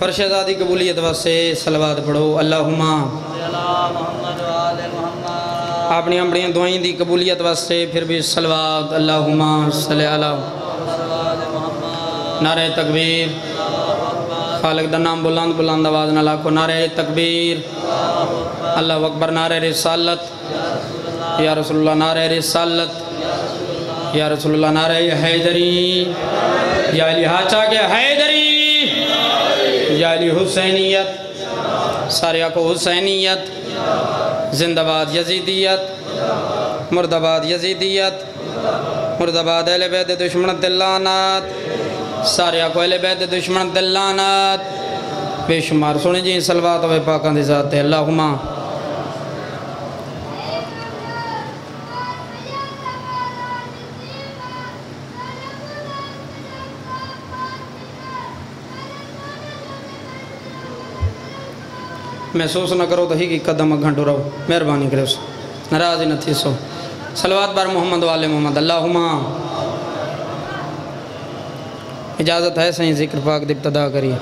फरशदादी कबूलियत वास्ते सलवात पढ़ो। अल्लाहुम्मा। अपनी अपनी दुआई दी कबूलियत वास्ते फिर भी सलवाद अल्लाहुम्मा सल्ले अला नारे तकबीर। खालिक दा नाम बुलंद बुलंद आवाज़ ना लाखो नारे तकबीर। अल्लाह अकबर, नारे रिसालत। या रसूलुल्लाह, नारे रिसालत। या रसूलुल्लाह, नारे हैदरी। या अली हाचा के हैदरी। या हुसैनीत सारिया को हुसैनियत, जिंदाबाद यजीदियत, मुर्दाबाद यजीदियत, मुर्दाबाद अहले बैत दुश्मन दिल्लानात सारिया को अहले बैत दुश्मन दिल्लानात बेशुमार सुनी जी सलवात वे पाकां दी जात है महसूस न करो तो ही की कदम घंटो रहो। मेहरबानी करे सो नाराज़ न थी सो। सलवात बार मोहम्मद वाले मोहम्मद, अल्लाहुम्मा। इजाज़त है सही, ज़िक्र पाक दी इब्तदा करिए।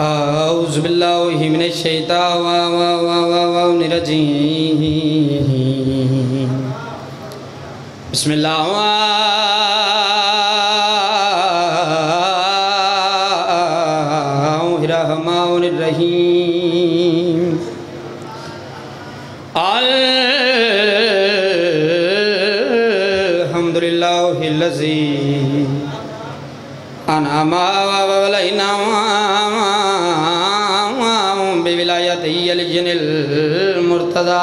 आउज़ बिल्लाहि मिनश शैतानिर रजीम बिस्मिल्लाहिर अल्हम्दुलिल्लाहिल्लज़ी अनमा वलैना बिविलायतिल मुर्तदा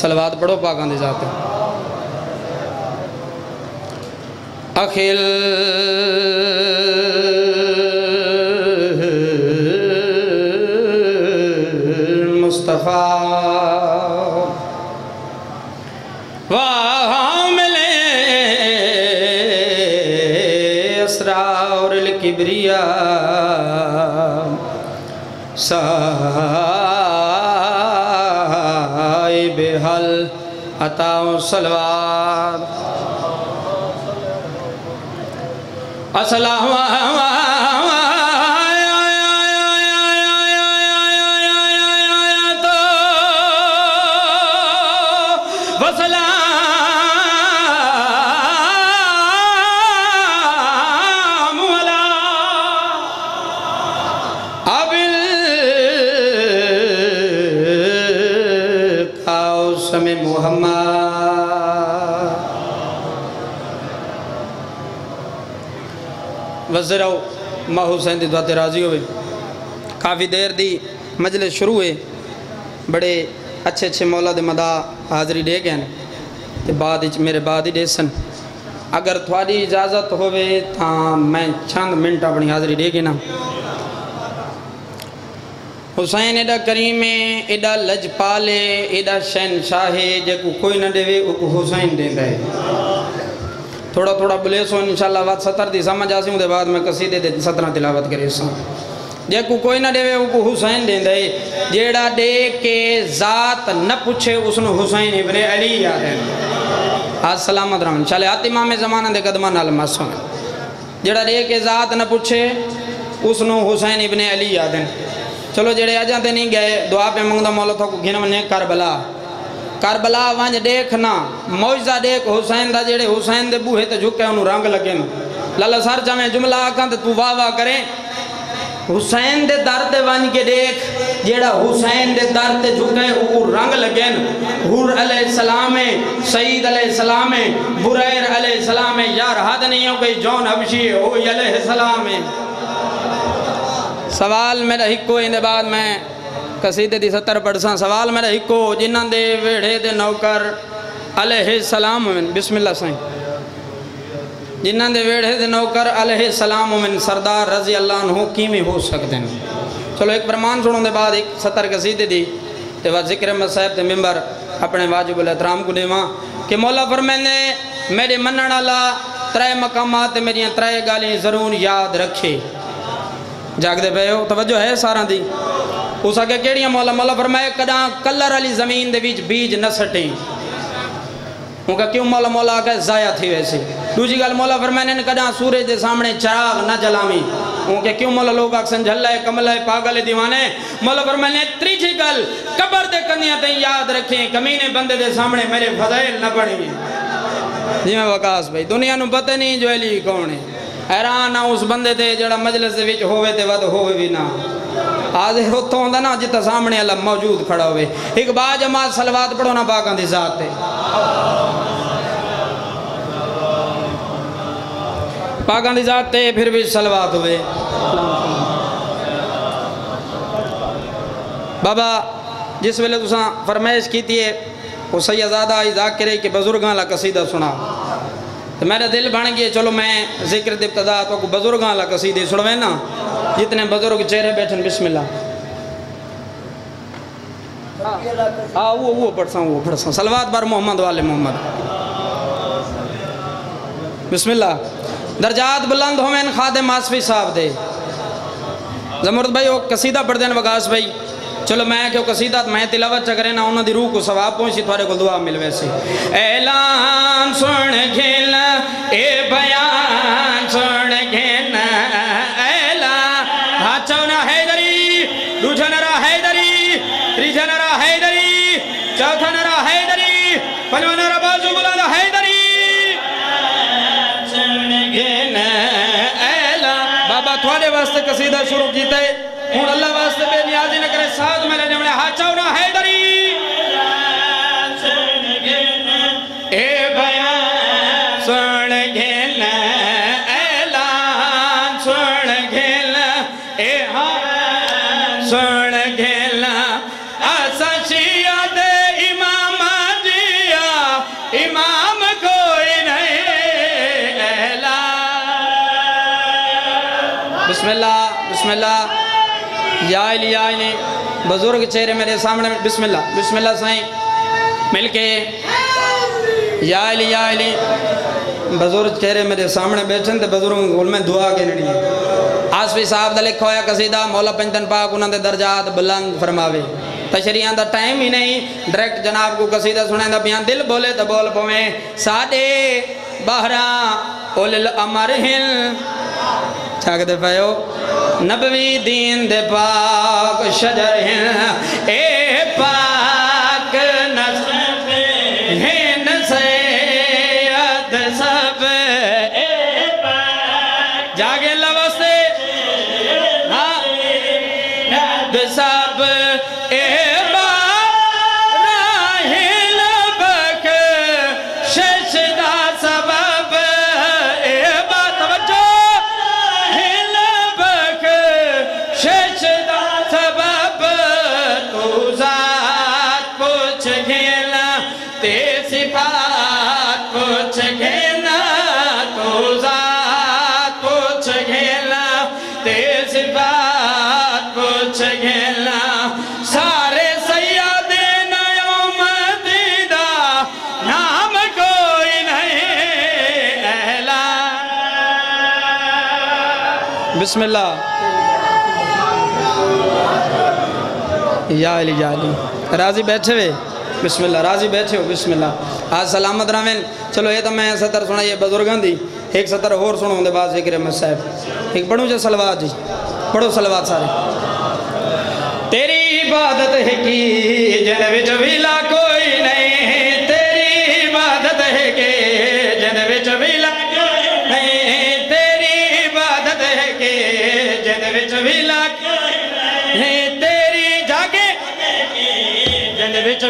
सलवात पढ़ो पाकां दे जाते अखिल मुस्तफ़ा वाह किबरिया। साहिब बेहल अताओ सलवार। समय वज़राओ माँ हुसैन की दुआ राज़ी हो काफ़ी देर दी मजलिस शुरू हुए बड़े अच्छे अच्छे मौला दे मदा हाज़री दे गए तो बाद मेरे बाद ही दे सन अगर थोड़ी इजाज़त होवे मैं चंद मिनट अपनी हाज़री दे ना हुसैन एॾा करीम एॾा लजपाल एॾा शहनशाह जेको कोई न देवे हुसैन ॾींदा है थोड़ा थोड़ा बुले सो इंशाल्लाह बात सतर दी, समझ आसी उनके बाद में कसीदे दे सत्रह तिलावत करे सो जेको कोई ना देवे उको हुसैन ॾींदा है जेड़ा दे के ज़ात न पूछे, उसनु हुसैन इब्ने अली याद है। आज सलामत रहन चले आत इमाम ज़माना दे कदमा नाल मासो जेड़ा दे के ज़ात न पूछे, उसनु हुसैन इब्ने अली याद है। चलो, जेड़े अजा ते नहीं गए, दुआ पे मंगदा मौला थो घिन वने करबला। करबला वंज देखना। मौजा देख हुसैन दा जेड़े हुसैन दे बूहे ते झुके उन्हें रंग लगे लाला सर जमे जुमला आखा तो तू वाह वाह करे। हुसैन दे दर ते वन के देख, जेड़ा हुसैन दे दर ते झुके ऊ रंग लगे हुर अलैहि सलाम सईद अलैहि सलाम बुरैर अलैहि सलाम यार हद नहीं हो गई, जौन हबशी ओ अलैहि सलाम सवाल मेरा हिको इन बाद मैं कसीदे दी सत्तर पढ़सा सवाल मेरा हिको जिन्हों दे वेड़े दे नौकर, अलह सलाम बिस्मिल्लाह साईं। जिन्हों दे वेड़े दे नौकर, अलह सलाम सरदार रज़ी अल्लाह हो किमें हो सकते हैं चलो एक प्रमाण सुनो के बाद एक सत्तर कसीदे ते बाद ज़िक्र अहमद साहब ते मिम्बर अपने वाजिब एहतराम को देवा कि मौला फरमैंदे, मेरे मनण वाला त्रै मकामात मेरिया त्रै गालें ज़रूर याद रखे। जागते पे हो? तवज्जो है सारा दी। उस अगे केड़ियाँ मौला मौला फरमाए कदा कलर वाली ज़मीन दे बीच बीज न सटे। उनका क्यों मौला मौला आके जाया थी वैसे? दूसरी गल मौला फरमाने कदा सूरज के सामने चिराग न जलावी? उनके क्यों मोला, लोग अक्सन झल्ला है, कमला है, पागल है, दीवाने मोला पर मैंने त्रीजी गल, कबर दे कन्या ते याद रखें, कमीने बंदे दे सामने मेरे फजाइल न बनी। जी मैं वकास भाई, दुनिया नु पता नहीं जो अली कौन है। हैरान आ उस बंदे ते जड़ा मजलिस होवे ते होवे भी ना। आज उतो होंदा ना जितना सामने अल्लाह मौजूद खड़ा होवे एक बार जमात सलवात पढ़ो ना पाकां दी जात ते पाकां दी जात ते फिर भी सलवात होवे बाबा जिस वेले तुसा फरमाइश की है वो सैयदादा जाकिर के बुज़ुर्गों ला कसीदा सुना तो मेरा दिल बन गया चलो मैं ज़िक्र इब्तदा तो बुज़ुर्गों ला कसीदे सुनवे ना जितने बुज़ुर्ग चेहरे बैठे बिस्मिल्लाह। हाँ वो वो पढ़सा वो पढ़सा सलवात बार मोहम्मद वाले मोहम्मद। बिस्मिल्लाह। दर्जात बुलंद होवेन खादे मासफी साहब दे। जमरुद भाई, वो कसीदा पढ़ देन वकास भाई। चलो, मैं क्यों कसीदा, मैं तिलावत च करे ना, उन्होंने रूह को सवाब पहुँची, थोड़े को दुआ मिल वैसे। ऐलान सुन खेल, ए बयान। कसीदा शुरू कीता है। हूँ अल्लाह वास्ते बेनियाजी न करे साथ मेरे जमने हाथ चावना हैदरी। ए भया सुन घेन ऐलान बिस्मिल्लाह बिस्मिल्लाह या अली या अली बुज़ुर्ग चेहरे मेरे सामने बिस्मिल्लाह बिस्मिल्लाह साईं मिलके या अली या अली बुज़ुर्ग चेहरे मेरे सामने बैठे तो बुज़ुर्ग कोल मैं दुआ कहनी है आसफी साहब का लिखा होया कसीदा मौला पंजन पाक उन्होंने दर्जात बुलंद फरमावे तशरिया का टाइम ही नहीं डायरेक्ट जनाब को कसीदा सुना पिया दिल बोले तो बोल पवे साडे बहरा उल अमर हिल छाकते पायो। नबवी दीन दे पाक शजर हैं। ए बिस्मिल्लाह। या अली या अली राज़ी बैठे हुए? बिस्मिल्लाह, राज़ी बैठे हो बिस्मिल्लाह। आज सलामत रवें चलो, ये तो मैं सतर सुना ये बुज़ुर्गों की एक सतर होर सुनो उनके बाद ज़िक्र अहमद साहब एक पढ़ू जो सलवात जी। पढ़ो सलवात सारे। तेरी इबादत है की जन विच विला कोई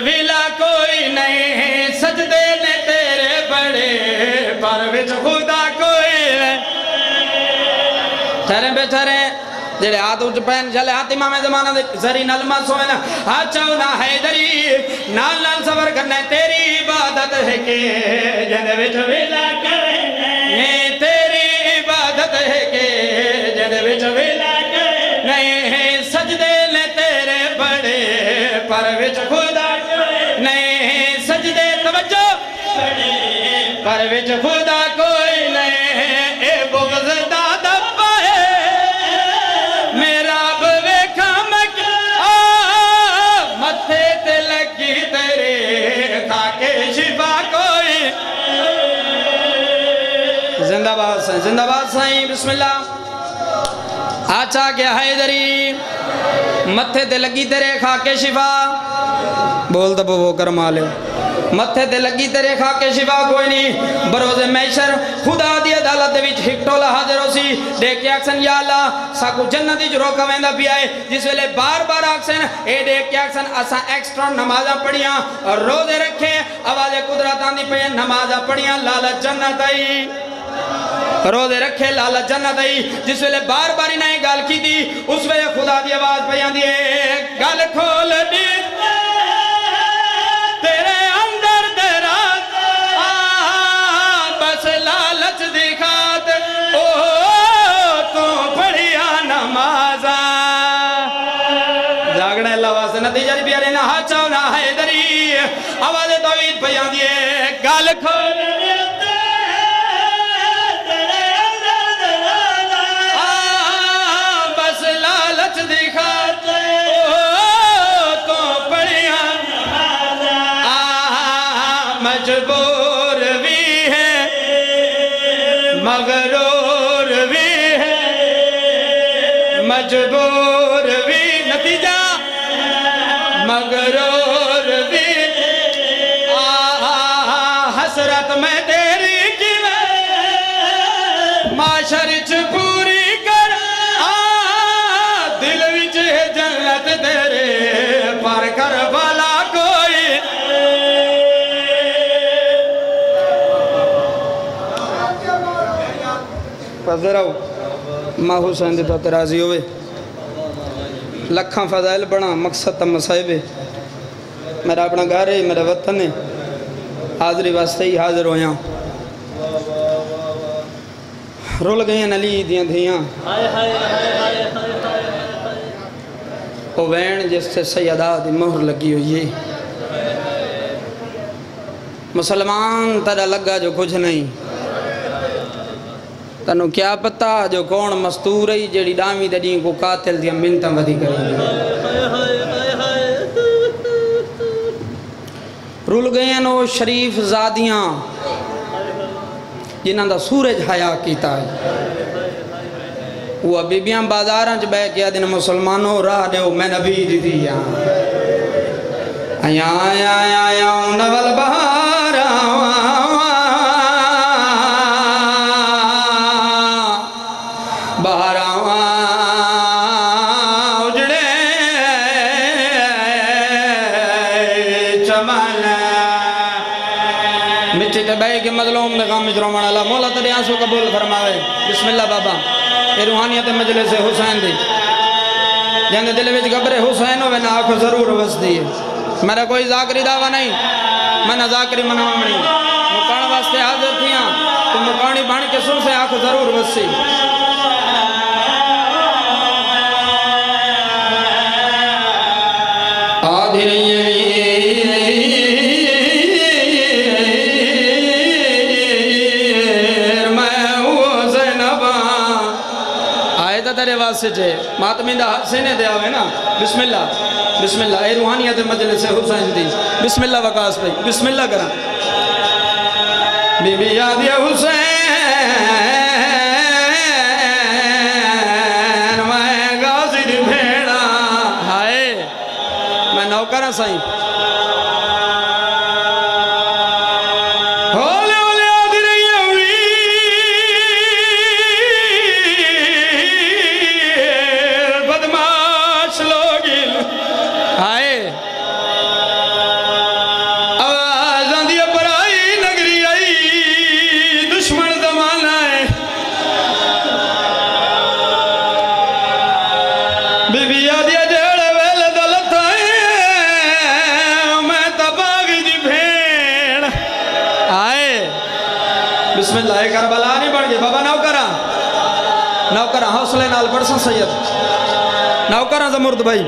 विला कोई नहीं सजदे ने तेरे बड़े। पर विच खुदा कोई ठहरे, बेठहरे। जेड़े हाथ उच पैन चले हाथी मामे जमाना दे, जरी नलमा सोए ना। चाऊ ना हैदरी नाल नाल सबर करना तेरी इबादत है के जन विच विला करे नहीं तेरी इबादत है के जन विच विला करे नहीं सजदे ले तेरे बड़े। पर विच खुदा नहीं सजदे तवज्जो। पर विच खुदा कोई नहीं, ए बुग़्ज़ लगी तेरे खाके जिंदाबाद साईं जिंदाबाद साईं, बिस्मिल्लाह। हाचा के हैदरी मथे ते लगी तेरे, खाके शिफा। बोल तो वो करमा ले मथे ते लगी तेरे खाके शिफा कोई नहीं बरोजे मैशर, खुदा दी अदालत विच हिकटोला हाजिर होसी। देख के आखसन, या अल्लाह, साकू जन्नत विच रोका वेंदा पिया है। जिस वेले बार बार आखसन, ए देख के आखसन, असा एक्स्ट्रा नमाजा पढ़ियाँ। और रोज़े रखे, आवाज़ कुदरत आंदी पे नमाजा पढ़ियाँ, लालच जन्नत आई। रोज़े रखे, लालच जन्नत आई। जिस वेले बार बार इन्हें गल की थी उस वेले खुदा दी आवाज़ पे आंदी है। गल खोल दी। दी प्यारे ना हाथ चाव आवाज़ तवीद पे आंदी है गल मजबूर भी है। मगरूर भी है। मजबूर है तेरे पर कर भला कोई पजराओ माँ हुसैन दे तो राज़ी होवे। लखा फजाइल बना मकसद त मसाइब। मेरा अपना घर है मेरा वतन है। हाजरी वास्ते ही हाजिर होया। रुल गई नली दियाँ धियाँ हुवैन जिससे सैदा की मोहर लगी हुई है। मुसलमान तेरा लगा जो कुछ नहीं। तेन क्या पता जो कौन मस्तूर ही जी डावी तड़ी को कातिल दिया मिनत वधी कर रुल गए नो शरीफ जादियाँ, जिन्हों का सूरज हया किया है। वह बीबिया बाज़ार च बह के दिन मुसलमानों राह दो मैं नबी दी आया आया नवल बहार बहार बह के मतलब ने काम तेरे आँसू कबूल फरमावे। बिस्मिल्लाह बाबा। ये रूहानियत मजले से हुसैन दी जंदे दिल में घबरे हुसैन हो ना आँख ज़रूर वसदी है मेरा कोई जाकरी दावा नहीं मैं ना जाकरी मनवाणी मुकाण वास्ते हाजिर थिया तो मुकाणी बन के सुन से आँख ज़रूर वसी वास्ते चे मातमी दा सीने दे आवे ना। बिस्मिल्लाह बिस्मिल्लाह। ए रूहानियत मजलिस हुसैन दी। बिस्मिल्लाह वकास भाई, बिस्मिल्लाह करा। बीबी याद हुसैन साईं। नाल नौकर सैयद नौकरा भाई।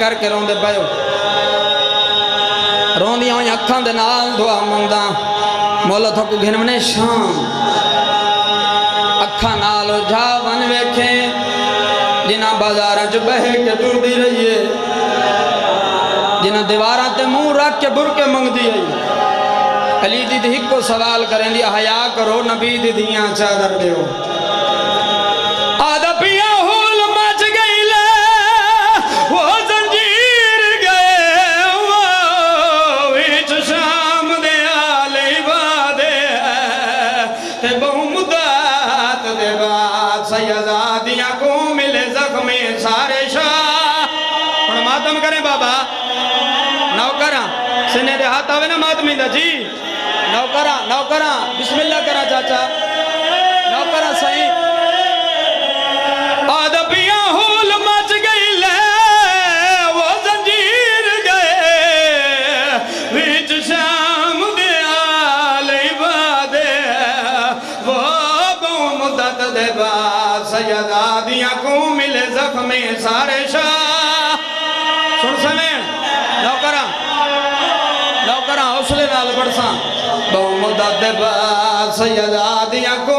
करके रोंदे पयो रोंदियाँ अखां दे दुआ मंगदा मौला थोकू घिनवने शाम अखा नाल जा वन वेखे जिन्हें बाजारा च बह के टुरदी रही है जिन्हें दीवार ते मुँह रख के बुर के मंगती आई अली दीदी हिको सवाल करें दी हया करो नबी दीदियाँ चादर दो मातम करें बाबा। नौकरा, सिने दे हाथ आवे ना मातमी दा जी। नौकरा नौकरा, बिस्मिल्लाह करा चाचा। नौकरा सही। होल मच गई ले, वो जंजीर गए। विच शाम दे आले वादे। वो दे बाद सैयदादियाँ को मिले जख्मे सारे नाल बरसा बहु मुद्दत दे को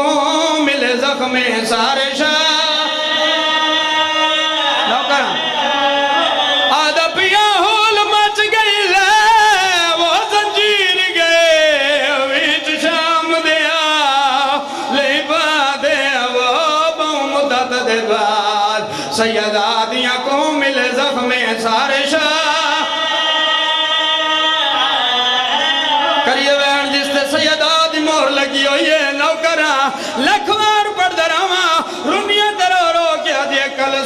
मिले जख्मे सारे शाह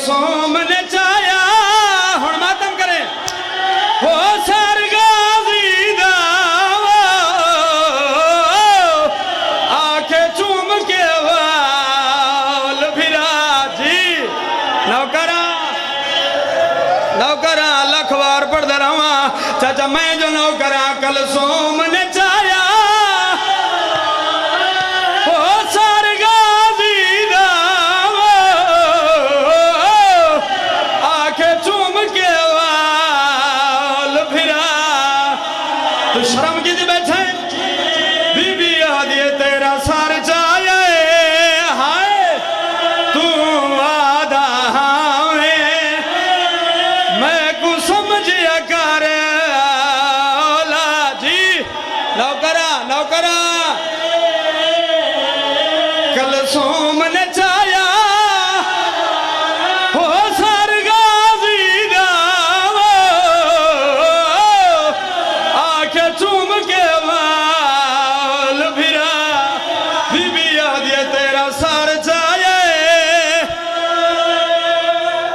सोम ने चाया हुन मातम करे। हो आखे चूम के जी नौकरा नौकरा लखवार पढ़दा रहा चाचा, मैं जो नौकरा कल सोम तू शर्म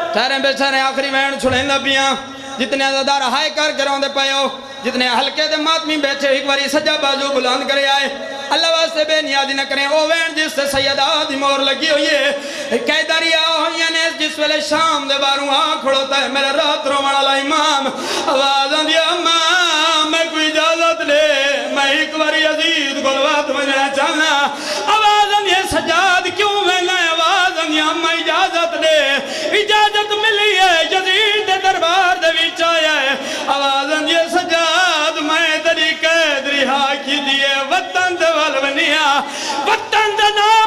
सारे बेचारे आखिरी वैन छुड़ेंदा पिया। जितने अदादार हाय कर गिराउंदे पयो, जितने हल्के दे मातमी बैठे, एक बारी सज्जा बाजू बुलंद करे आए। अल्लाह वास्ते बेनियादी न करें, ओ वैन जिस ते सैयदा दी मोहर लगी हुई है कैदरिया होइयाँ ने, जिस वेले शाम दे बारू आ खड़ोता है, मेरा रात रोवण वाला इमाम, आवाज़ आंदी, अम्मा, मैं कोई इजाज़त ले, मैं एक बारी अज़ीज़ बात बनना चाहना vatandaşına